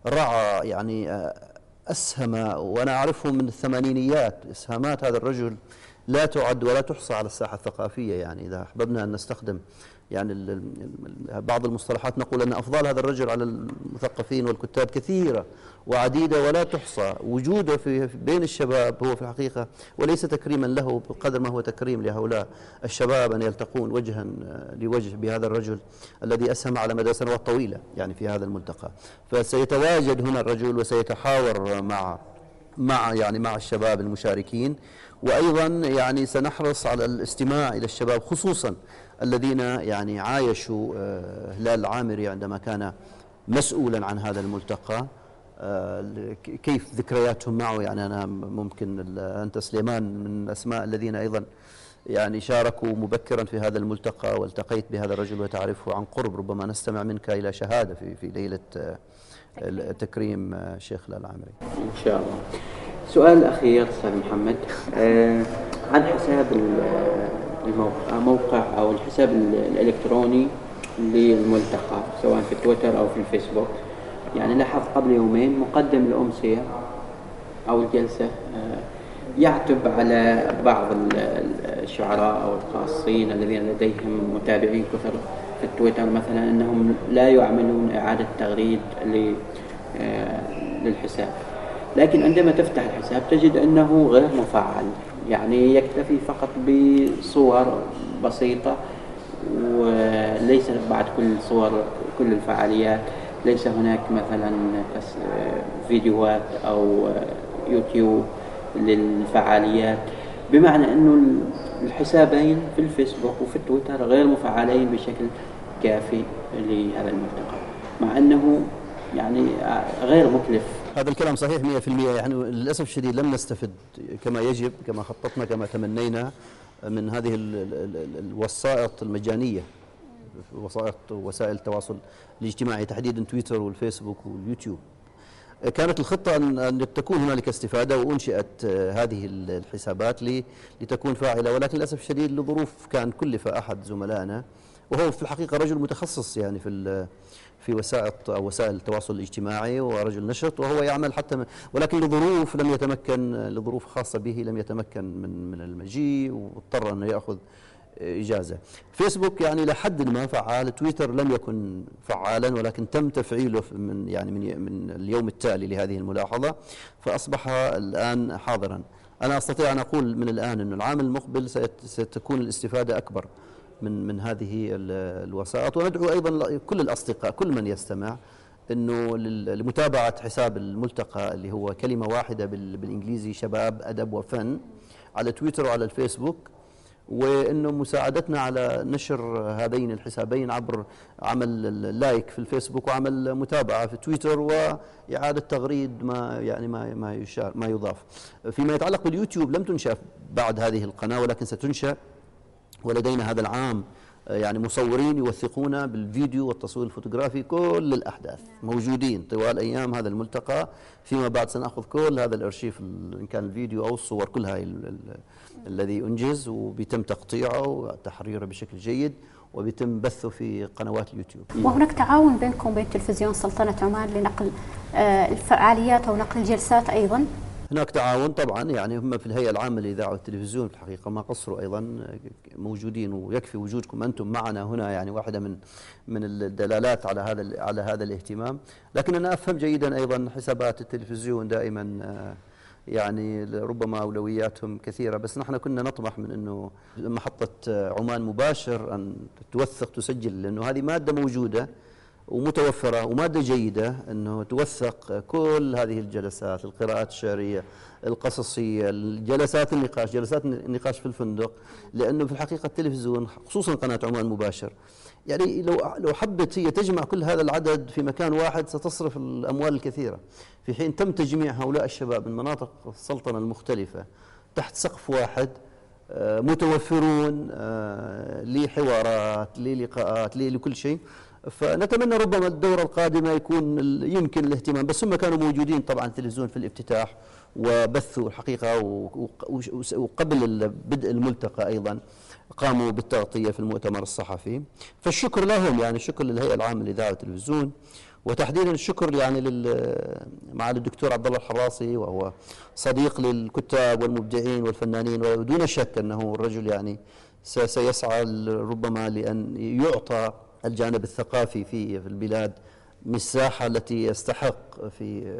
رعى يعني آه، أسهم وأنا أعرفه من الثمانينيات. إسهامات هذا الرجل لا تعد ولا تحصى على الساحة الثقافية يعني إذا أحببنا أن نستخدم يعني بعض المصطلحات نقول أن أفضال هذا الرجل على المثقفين والكتاب كثيرة وعديدة ولا تحصى. وجوده في في- بين الشباب هو في الحقيقة وليس تكريما له بقدر ما هو تكريم لهؤلاء الشباب أن يلتقون وجها آه، لوجه بهذا الرجل الذي أسهم على مدى سنوات طويلة يعني في هذا الملتقى. فسيتواجد هنا الرجل وسيتحاور مع مع يعني مع الشباب المشاركين. وأيضا يعني سنحرص على الاستماع إلى الشباب خصوصا الذين يعني عايشوا آه، هلال العامري عندما كان مسؤولا عن هذا الملتقى آه، كيف ذكرياتهم معه؟ يعني أنا ممكن أنت سليمان من الاسماء الذين أيضا يعني شاركوا مبكرا في هذا الملتقى والتقيت بهذا الرجل وتعرفه عن قرب ربما نستمع منك إلى شهادة في في ليلة آه، تكريم شيخ العامري. إن شاء الله. سؤال الأخير أستاذ محمد عن حساب الموقع موقع أو الحساب ال- الإلكتروني للملتقى سواء في تويتر أو في الفيسبوك. يعني لاحظت قبل يومين مقدم الأمسية أو الجلسة آه، يعتب على بعض ال- ال- الشعراء أو الخاصين الذين لديهم متابعين كثر في التويتر مثلا أنهم لا يعملون إعادة تغريد آه، للحساب. لكن عندما تفتح الحساب تجد أنه غير مفعل. يعني يكتفي فقط بصور بسيطة وليس بعد كل صور كل الفعاليات. ليس هناك مثلا فيديوهات أو يوتيوب للفعاليات. بمعنى أنه الحسابين في الفيسبوك وفي التويتر غير مفعلين بشكل كافي لهذا الملتقى مع أنه يعني غير مكلف هذا الكلام صحيح 100% يعني للأسف الشديد لم نستفد كما يجب كما خططنا كما تمنينا من هذه ال- ال- ال- الوسائط المجانية وسائط وسائل التواصل الاجتماعي تحديدا تويتر والفيسبوك واليوتيوب. كانت الخطة أن تكون هنالك استفادة وأنشئت آه، هذه ال- الحسابات لتكون فاعلة. ولكن للأسف الشديد لظروف كان كلف أحد زملائنا. وهو في الحقيقة رجل متخصص يعني في في وسائط أو وسائل التواصل الاجتماعي ورجل نشط وهو يعمل حتى ولكن لظروف لم يتمكن لظروف خاصة به لم يتمكن من من المجيء واضطر أنه يأخذ إجازة. فيسبوك يعني لحد ما فعال تويتر لم يكن فعالا ولكن تم تفعيله من يعني من من اليوم التالي لهذه الملاحظة فأصبح الآن حاضرا. أنا أستطيع أن أقول من الآن أن العام المقبل ستكون الاستفادة أكبر. من من هذه ال- الوسائط وندعو أيضا كل الأصدقاء كل من يستمع إنه لمتابعة حساب الملتقى اللي هو كلمة واحدة بال- بالإنجليزي شباب أدب وفن على تويتر وعلى الفيسبوك وإنه مساعدتنا على نشر هذين الحسابين عبر عمل ال like في الفيسبوك وعمل متابعة في تويتر وإعادة تغريد ما يعني ما ما يشار ما يضاف. فيما يتعلق باليوتيوب لم تنشأ بعد هذه القناة ولكن ستنشأ ولدينا هذا العام آه، يعني مصورين يوثقون بالفيديو والتصوير الفوتوغرافي كل الأحداث موجودين طوال أيام هذا الملتقى. فيما بعد سنأخذ كل هذا الأرشيف ال- إن كان الفيديو أو الصور كلها ال- ال- الذي أنجز وبيتم تقطيعه وتحريره بشكل جيد وبيتم بثه في قنوات اليوتيوب. وهناك تعاون بينكم وبين تلفزيون سلطنة عمان لنقل آه، الفعاليات أو نقل الجلسات أيضا. هناك تعاون طبعا يعني هم في الهيئة العامة للإذاعة والتلفزيون في الحقيقة ما قصروا أيضا موجودين ويكفي وجودكم أنتم معنا هنا يعني واحدة من من الدلالات على هذا على هذا الاهتمام. لكن أنا أفهم جيدا أيضا حسابات التلفزيون دائما آه، يعني ربما أولوياتهم كثيرة. بس نحن كنا نطمح من أنه محطة آه، عمان مباشر أن توثق تسجل لأنه هذه مادة موجودة. ومتوفرة ومادة جيدة أنه توثق كل هذه الجلسات القراءات الشعرية القصصية الجلسات النقاش جلسات النقاش في الفندق لأنه في الحقيقة التلفزيون خصوصا قناة عمان مباشر. يعني لو لو حبت هي تجمع كل هذا العدد في مكان واحد ستصرف الأموال الكثيرة. في حين تم تجميع هؤلاء الشباب من مناطق السلطنة المختلفة تحت سقف واحد آه، متوفرون آه، لحوارات للقاءات لكل شيء فنتمنى ربما الدورة القادمة يكون يمكن الاهتمام بس هم كانوا موجودين طبعا التلفزيون في الافتتاح وبثوا الحقيقة وقبل بدء الملتقى أيضا قاموا بالتغطية في المؤتمر الصحفي. فالشكر لهم يعني الشكر للهيئة العامة للإذاعة والتلفزيون وتحديدا الشكر يعني لل الدكتور عبد الله الحراصي وهو صديق للكتاب والمبدعين والفنانين ودون شك أنه الرجل يعني سيسعى ربما لأن يعطى الجانب الثقافي في البلاد مساحه التي يستحق في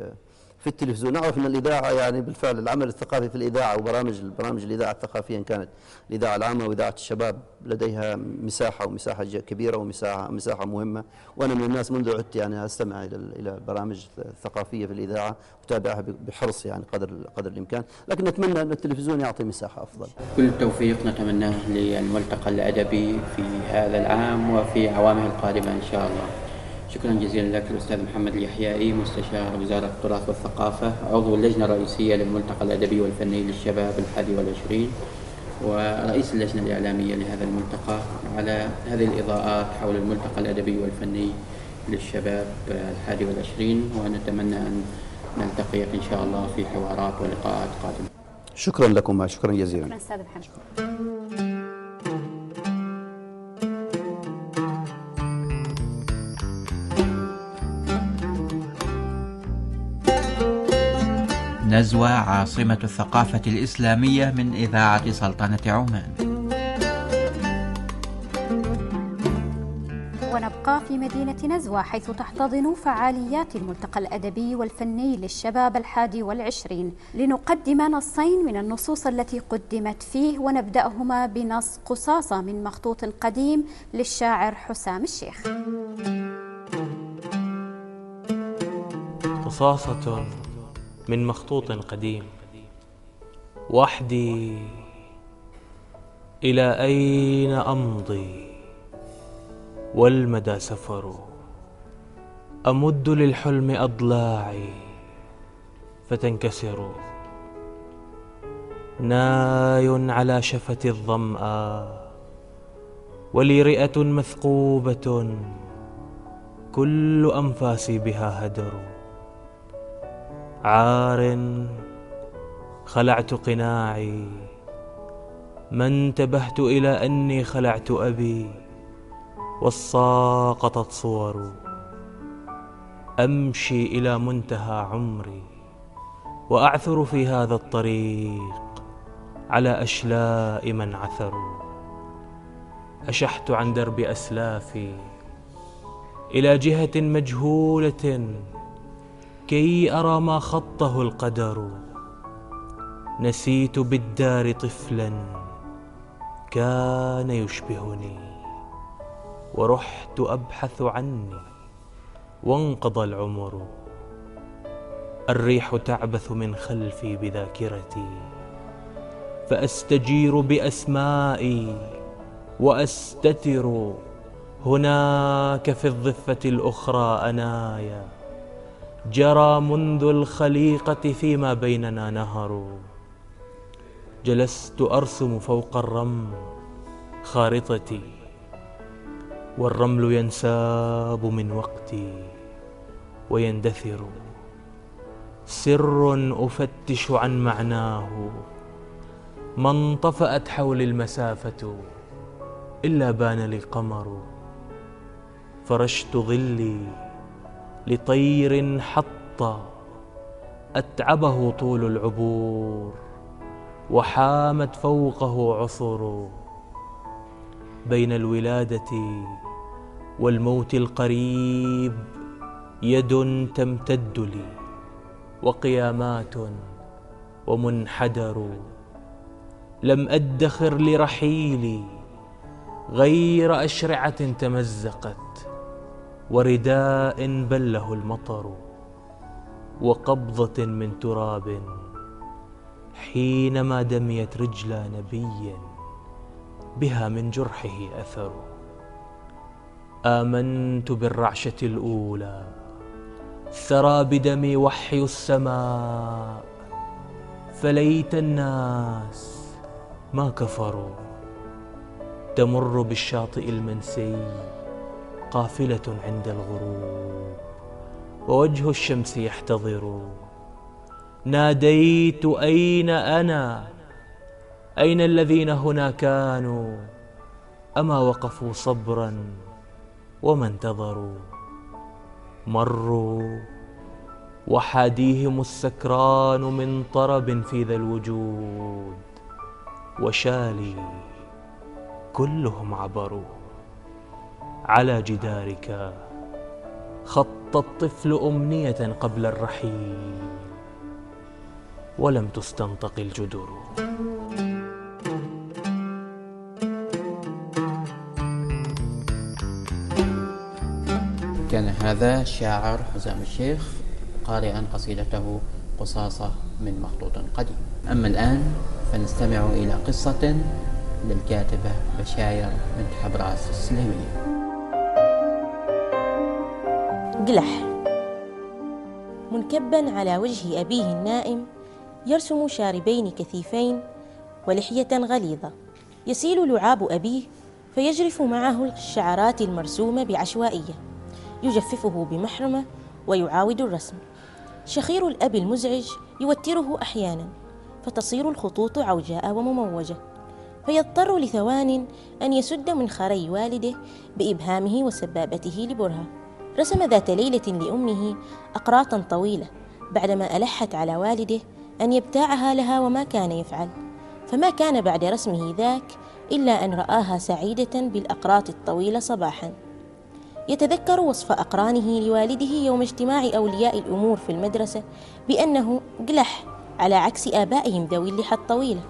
في التلفزيون. نعرف إن الإذاعة يعني بالفعل العمل الثقافي في الإذاعة وبرامج برامج الإذاعة الثقافية إن كانت الإذاعة العامة وإذاعة الشباب لديها مساحة ومساحة ج- كبيرة ومساحه مساحة مهمة. وأنا من الناس منذ عدت يعني أستمع إلى ال- إلى البرامج الثقافيه في الإذاعة وتابعها بحرص يعني قدر قدر الإمكان. لكن نتمنى أن التلفزيون يعطي مساحة أفضل. كل التوفيق نتمناه للملتقى الأدبي في هذا العام وفي عوامه القادمة إن شاء الله. شكرا جزيلا لك الأستاذ محمد اليحيائي مستشار وزارة التراث والثقافة عضو اللجنة الرئيسية للملتقى الأدبي والفني للشباب الحادي والعشرين ورئيس اللجنة الإعلامية لهذا الملتقى على هذه الإضاءات حول الملتقى الأدبي والفني للشباب الحادي والعشرين ونتمنى أن نلتقي إن شاء الله في حوارات ولقاءات قادمة. شكرا لكم شكرا جزيلا. شكرا أستاذ محمد. نزوى عاصمة الثقافة الإسلامية من إذاعة سلطنة عمان. ونبقى في مدينة نزوى حيث تحتضن فعاليات الملتقى الأدبي والفني للشباب الحادي والعشرين. لنقدم نصين من النصوص التي قدمت فيه ونبدأهما بنص قصاصة من مخطوط قديم للشاعر حسام الشيخ. قصاصة من مخطوط قديم. وحدي إلى أين أمضي؟ والمدى سفر. أمد للحلم أضلاعي فتنكسر. ناي على شفة الظمأ ولي رئة مثقوبة. كل أنفاسي بها هدر. عار خلعت قناعي ما انتبهت إلى أني خلعت أبي وساقطت صور. أمشي إلى منتهى عمري وأعثر في هذا الطريق على أشلاء من عثروا أشحت عن درب أسلافي إلى جهة مجهولة. كي أرى ما خطه القدر. نسيت بالدار طفلا كان يشبهني. ورحت أبحث عني وانقضى العمر. الريح تعبث من خلفي بذاكرتي. فأستجير بأسمائي وأستتر. هناك في الضفة الأخرى أنايا. جرى منذ الخليقة فيما بيننا نهر. جلست أرسم فوق الرمل خارطتي والرمل ينساب من وقتي ويندثر. سر أفتش عن معناه ما انطفأت حولي المسافة إلا بان لي قمر فرشت ظلي لطير حط أتعبه طول العبور وحامت فوقه عصر بين الولادة والموت القريب يد تمتد لي وقيامات ومنحدر لم أدخر لرحيلي غير أشرعة تمزقت ورداء بله المطر وقبضة من تراب حينما دميت رجلا نبي بها من جرحه أثر. آمنت بالرعشة الأولى ثرى بدمي وحي السماء فليت الناس ما كفروا. تمر بالشاطئ المنسي قافلة عند الغروب ووجه الشمس يحتضر. ناديت أين أنا؟ أين الذين هنا كانوا؟ أما وقفوا صبرا وما انتظروا. مروا وحاديهم السكران من طرب في ذا الوجود وشالي كلهم عبروا. على جدارك. خط الطفل أمنية قبل الرحيل ولم تستنطق الجدر كان هذا الشاعر حسام الشيخ قارئا قصيدته قصاصة من مخطوط قديم. أما الآن فنستمع إلى قصة للكاتبة بشاير بنت حبراس السليمية. قلح منكبا على وجه أبيه النائم يرسم شاربين كثيفين ولحية غليظة. يسيل لعاب أبيه فيجرف معه الشعرات المرسومة بعشوائية. يجففه بمحرمة ويعاود الرسم. شخير الأب المزعج يوتره أحيانا فتصير الخطوط عوجاء ومموجة. فيضطر لثوان أن يسد منخري والده بإبهامه وسبابته لبرهة. رسم ذات ليلة لأمه أقراطا طويلة بعدما ألحت على والده أن يبتاعها لها وما كان يفعل. فما كان بعد رسمه ذاك إلا أن رآها سعيدة بالأقراط الطويلة صباحا. يتذكر وصف أقرانه لوالده يوم اجتماع أولياء الأمور في المدرسة بأنه قلح على عكس آبائهم ذوي اللحى الطويلة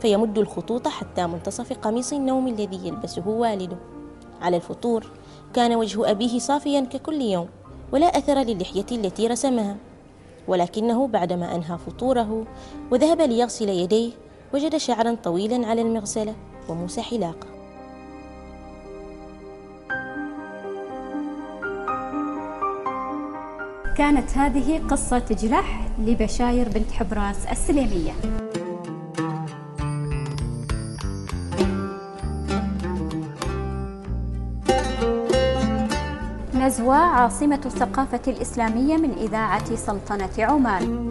فيمد الخطوط حتى منتصف قميص النوم الذي يلبسه والده. على الفطور كان وجه أبيه صافيا ككل يوم ولا أثر للحية التي رسمها. ولكنه بعدما أنهى فطوره وذهب ليغسل يديه وجد شعرا طويلا على المغسلة وموسى حلاقة كانت هذه قصة جلح لبشاير بنت حبراس السليمية. نزوى عاصمة الثقافة الإسلامية من إذاعة سلطنة عمان.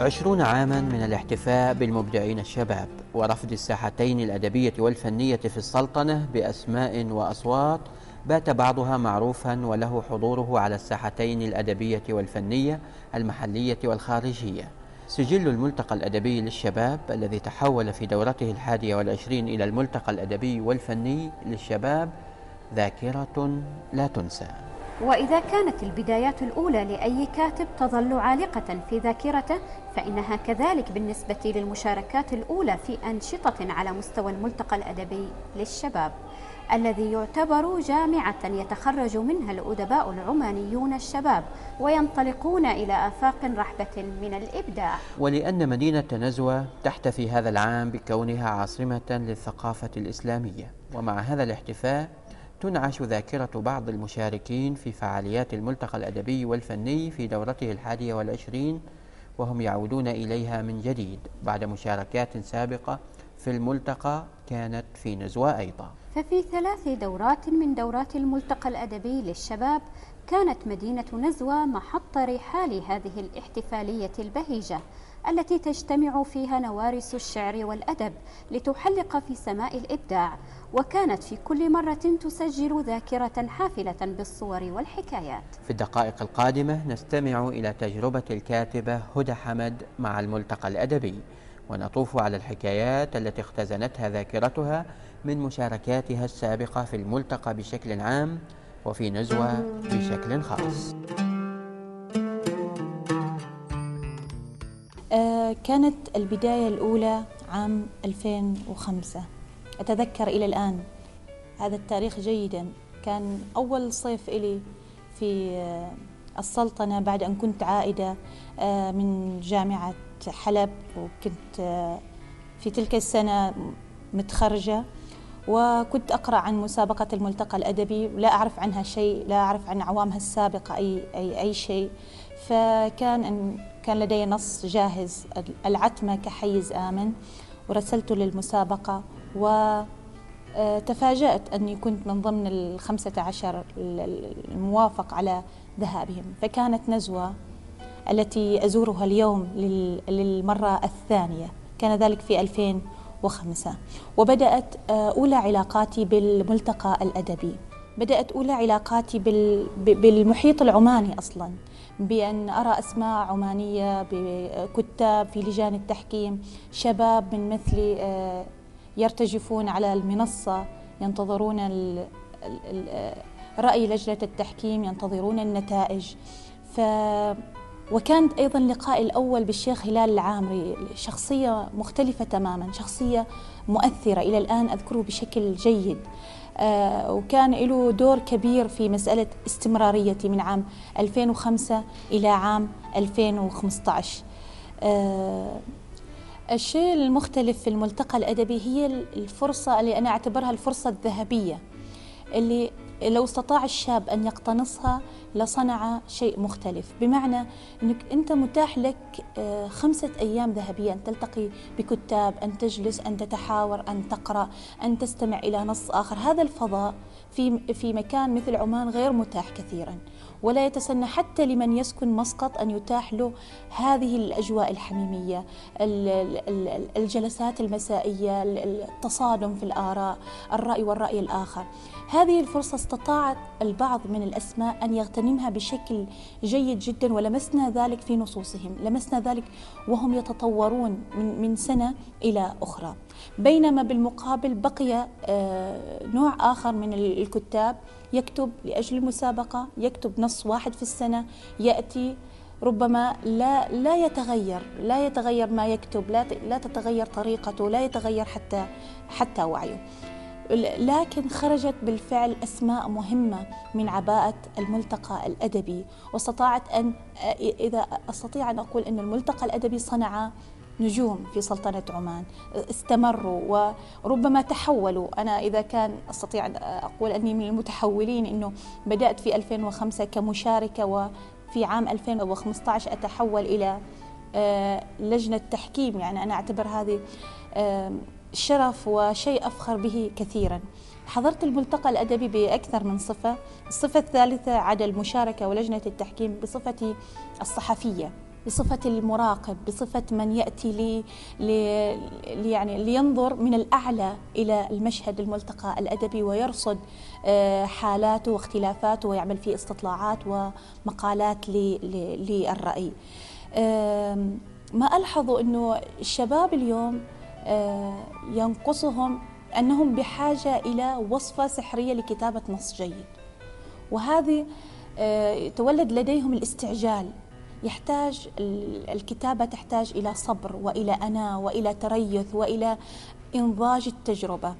عشرون عاما من الاحتفاء بالمبدعين الشباب ورفض الساحتين الأدبية والفنية في السلطنة بأسماء وأصوات بات بعضها معروفا وله حضوره على الساحتين الأدبية والفنية المحلية والخارجية. سجل الملتقى الأدبي للشباب الذي تحول في دورته الحادية والعشرين إلى الملتقى الأدبي والفني للشباب ذاكرة لا تنسى. وإذا كانت البدايات الأولى لأي كاتب تظل عالقة في ذاكرته فإنها كذلك بالنسبة للمشاركات الأولى في أنشطة على مستوى الملتقى الأدبي للشباب. الذي يعتبر جامعة يتخرج منها الأدباء العمانيون الشباب وينطلقون إلى آفاق رحبة من الإبداع. ولأن مدينة نزوة تحتفي هذا العام بكونها عاصمة للثقافة الإسلامية. ومع هذا الاحتفاء تنعش ذاكرة بعض المشاركين في فعاليات الملتقى الأدبي والفني في دورته الحادية والعشرين وهم يعودون إليها من جديد بعد مشاركات سابقة في الملتقى كانت في نزوة أيضا. ففي ثلاث دورات من دورات الملتقى الأدبي للشباب كانت مدينة نزوة محط رحال هذه الاحتفالية البهيجة التي تجتمع فيها نوارس الشعر والأدب لتحلق في سماء الإبداع وكانت في كل مرة تسجل ذاكرة حافلة بالصور والحكايات. في الدقائق القادمة نستمع إلى تجربة الكاتبة هدى حمد مع الملتقى الأدبي ونطوف على الحكايات التي اختزنتها ذاكرتها من مشاركاتها السابقة في الملتقى بشكل عام وفي نزوة بشكل خاص. آه، كانت البداية الأولى عام 2005 أتذكر إلى الآن هذا التاريخ جيدا. كان أول صيف إلي في آه، السلطنة بعد أن كنت عائدة آه، من جامعة حلب وكنت في تلك السنة متخرجة. وكنت أقرأ عن مسابقة الملتقى الأدبي لا أعرف عنها شيء لا أعرف عن عوامها السابقة أي, أي, أي شيء. فكان أن كان لدي نص جاهز العتمة كحيز آمن. ورسلته للمسابقة وتفاجأت أني كنت من ضمن الخمسة عشر الموافق على ذهابهم. فكانت نزوة التي أزورها اليوم للمرة الثانية. كان ذلك في 2000 وخمسة. وبدأت آه، أولى علاقاتي بالملتقى الأدبي. بدأت أولى علاقاتي بالمحيط العماني أصلا. بأن أرى أسماء عمانية بكتاب في لجان التحكيم شباب من مثلي آه، يرتجفون على المنصة ينتظرون رأي لجنة التحكيم ينتظرون النتائج. ف وكانت أيضا لقائي الأول بالشيخ هلال العامري شخصية مختلفة تماما شخصية مؤثرة إلى الآن أذكره بشكل جيد. آه وكان له دور كبير في مسألة استمراريتي من عام 2005 إلى عام 2015 آه الشيء المختلف في الملتقى الأدبي هي الفرصة اللي أنا أعتبرها الفرصة الذهبية اللي لو استطاع الشاب أن يقتنصها لصنع شيء مختلف. بمعنى أنك أنت متاح لك آه، خمسة أيام ذهبية أن تلتقي بكتاب أن تجلس أن تتحاور أن تقرأ أن تستمع إلى نص آخر. هذا الفضاء في في مكان مثل عمان غير متاح كثيرا ولا يتسنى حتى لمن يسكن مسقط أن يتاح له هذه الأجواء الحميمية الجلسات المسائية التصادم في الآراء الرأي والرأي الآخر. هذه الفرصة استطاعت البعض من الأسماء أن يغتنمها بشكل جيد جدا ولمسنا ذلك في نصوصهم لمسنا ذلك وهم يتطورون من, سنة إلى أخرى. بينما بالمقابل بقي آه، نوع آخر من الكتاب يكتب لأجل المسابقة يكتب نص واحد في السنة يأتي ربما لا لا يتغير لا يتغير ما يكتب لا لا تتغير طريقته لا يتغير حتى حتى وعيه. لكن خرجت بالفعل أسماء مهمة من عباءة الملتقى الأدبي واستطاعت أن إذا أستطيع أن أقول أن الملتقى الأدبي صنع نجوم في سلطنة عمان استمروا وربما تحولوا. أنا إذا كان أستطيع أن أقول أني من المتحولين أنه بدأت في 2005 كمشاركة وفي عام 2015 أتحول إلى آه، لجنة تحكيم. يعني أنا أعتبر هذه شرف وشيء أفخر به كثيرا. حضرت الملتقى الأدبي بأكثر من صفة. الصفة الثالثة عدا المشاركة ولجنة التحكيم بصفتي الصحفية. بصفة المراقب بصفة من يأتي لي, لي يعني لينظر من الأعلى إلى المشهد الملتقى الأدبي ويرصد آه، حالاته واختلافاته ويعمل فيه استطلاعات ومقالات للرأي. ما ألحظ أنه الشباب اليوم آه، ينقصهم أنهم بحاجة إلى وصفة سحرية لكتابة نص جيد. وهذه آه، تولد لديهم الاستعجال يحتاج الكتابة تحتاج إلى صبر وإلى أنا وإلى تريث وإلى إنضاج التجربة.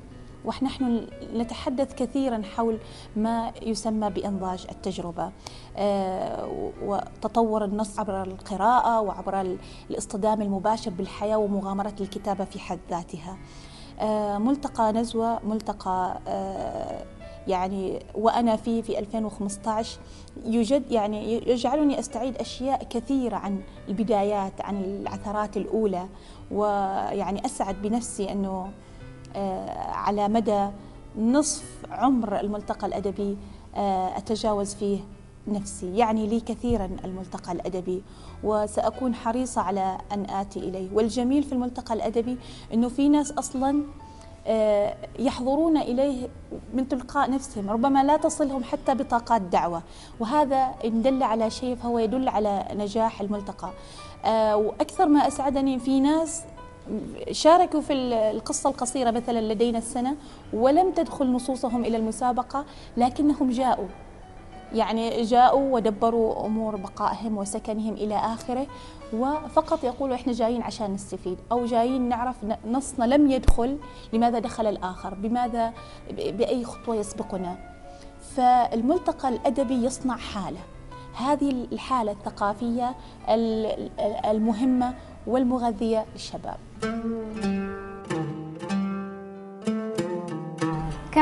ونحن نتحدث كثيرا حول ما يسمى بإنضاج التجربة. آه، وتطور النص عبر القراءة وعبر الاصطدام المباشر بالحياة ومغامرة الكتابة في حد ذاتها. آه، ملتقى نزوة ملتقى آه، يعني وأنا فيه في 2015 يوجد يعني يجعلني أستعيد أشياء كثيرة عن البدايات عن العثرات الأولى ويعني أسعد بنفسي أنه آه، على مدى نصف عمر الملتقى الأدبي آه، أتجاوز فيه نفسي. يعني لي كثيرا الملتقى الأدبي وسأكون حريصة على أن آتي إليه. والجميل في الملتقى الأدبي أنه في ناس أصلا يحضرون إليه من تلقاء نفسهم ربما لا تصلهم حتى بطاقات دعوة. وهذا إن دل على شيء فهو يدل على نجاح الملتقى. وأكثر ما أسعدني في ناس شاركوا في القصة القصيرة مثلا لدينا السنة ولم تدخل نصوصهم إلى المسابقة لكنهم جاءوا. يعني جاءوا ودبروا أمور بقائهم وسكنهم إلى آخره. وفقط يقولوا إحنا جايين عشان نستفيد أو جايين نعرف نصنا لم يدخل لماذا دخل الآخر؟ بماذا؟ بأي خطوة يسبقنا؟ فالملتقى الأدبي يصنع حالة. هذه الحالة الثقافية المهمة والمغذية للشباب.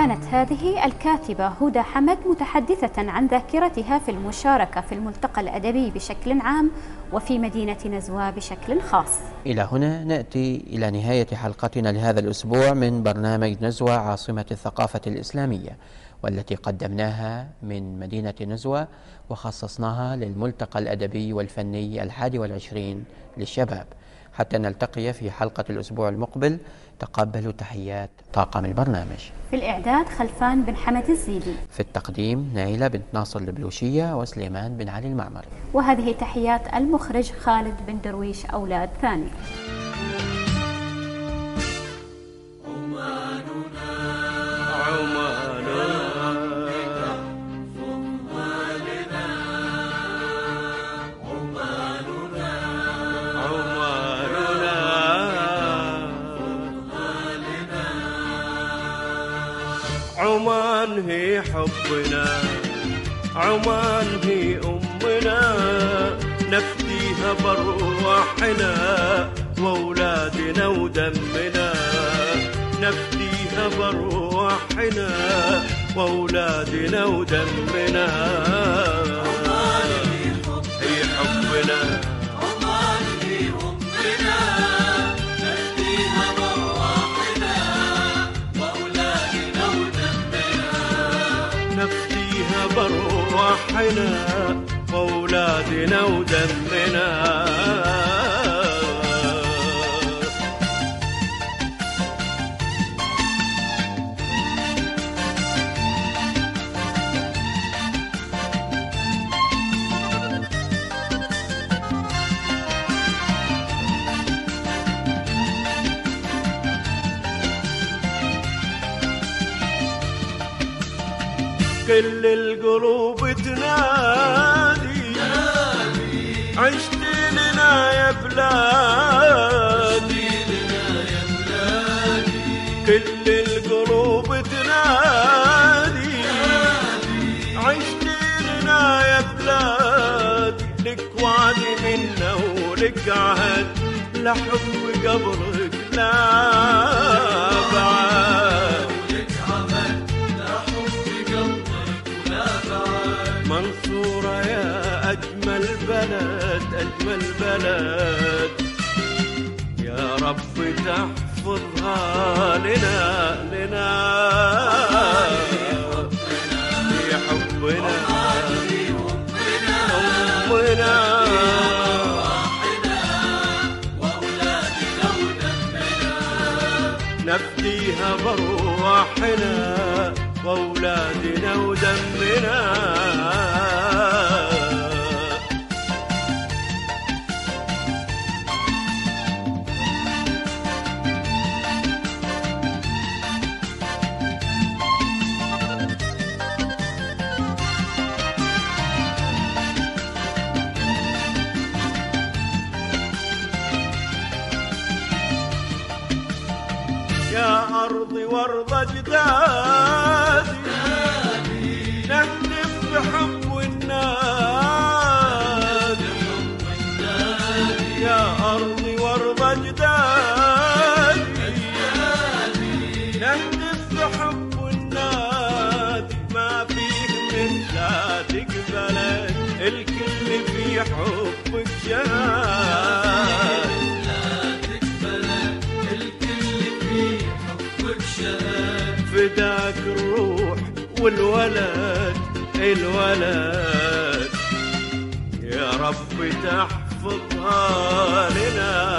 كانت هذه الكاتبة هدى حمد متحدثة عن ذاكرتها في المشاركة في الملتقى الأدبي بشكل عام وفي مدينة نزوى بشكل خاص. إلى هنا نأتي إلى نهاية حلقتنا لهذا الأسبوع من برنامج نزوى عاصمة الثقافة الإسلامية والتي قدمناها من مدينة نزوى وخصصناها للملتقى الأدبي والفني الحادي والعشرين للشباب. حتى نلتقي في حلقة الأسبوع المقبل. تقبلوا تحيات طاقم البرنامج. في الإعداد خلفان بن حمد الزيدي. في التقديم نايلة بنت ناصر البلوشية وسليمان بن علي المعمر. وهذه تحيات المخرج خالد بن درويش أولاد ثاني. عمان هي حبنا عمان هي أمنا. نفديها بروحنا وأولادنا ودمنا. نفديها بروحنا وأولادنا ودمنا. هي حبنا. نفديها بروحنا وأولادنا ودمنا. كل القلوب تنادي. عشت لنا يا بلادي. كل القلوب تنادي. عشت لنا يا بلادي. لك وعد منا ولك عهد. لحب قبرك لا بعد. أجمل بلد يا رب تحفظها لنا. لنا نفديها بروحنا وأولادنا ودمنا. والولد الولد. يا رب تحفظها لنا.